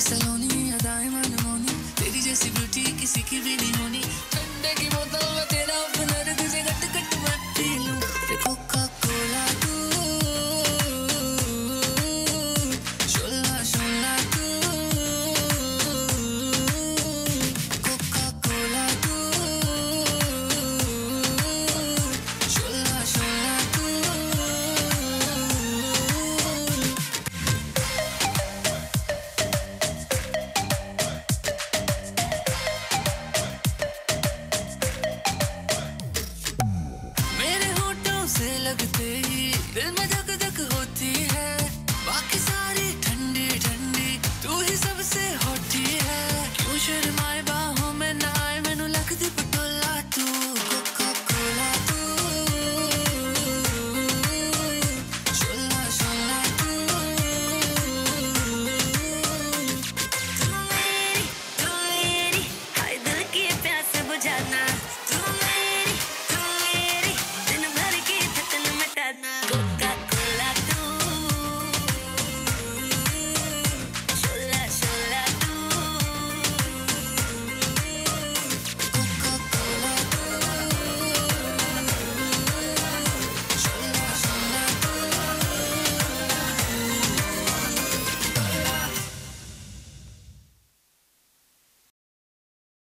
saloni Ben